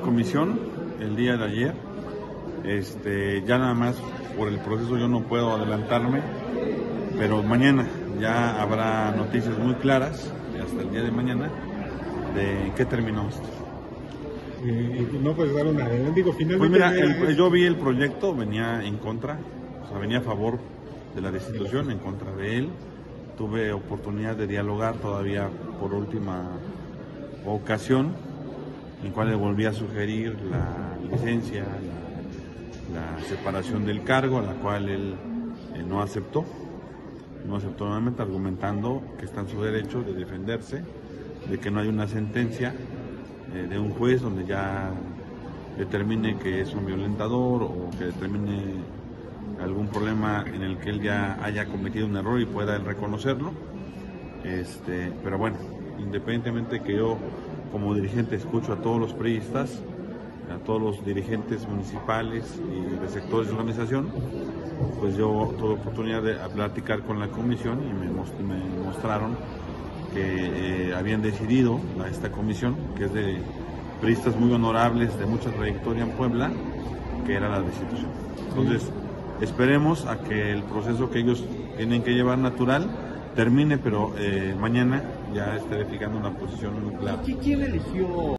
comisión el día de ayer. Este, ya nada más por el proceso yo no puedo adelantarme, pero mañana ya habrá noticias muy claras, hasta el día de mañana, de qué terminó esto. Eh, no puedes dar una digo, finalmente. Pues mira, el- yo vi el proyecto, venía en contra, o sea, venía a favor de la destitución, en contra de él. Tuve oportunidad de dialogar todavía por última ocasión, en cual le volví a sugerir la licencia, la, la separación del cargo, a la cual él eh, no aceptó. No aceptó nuevamente, argumentando que está en su derecho de defenderse, de que no hay una sentencia eh, de un juez donde ya determine que es un violentador o que determine algún problema en el que él ya haya cometido un error y pueda él reconocerlo. Este, pero bueno, independientemente que yo como dirigente escucho a todos los periodistas, a todos los dirigentes municipales y de sectores de organización, pues yo tuve oportunidad de platicar con la comisión y me, me mostraron que eh, habían decidido esta comisión, que es de periodistas muy honorables de mucha trayectoria en Puebla, que era la destitución. Entonces, esperemos a que el proceso que ellos tienen que llevar natural termine, pero eh, mañana ya estaré fijando una posición muy clara. ¿Quién eligió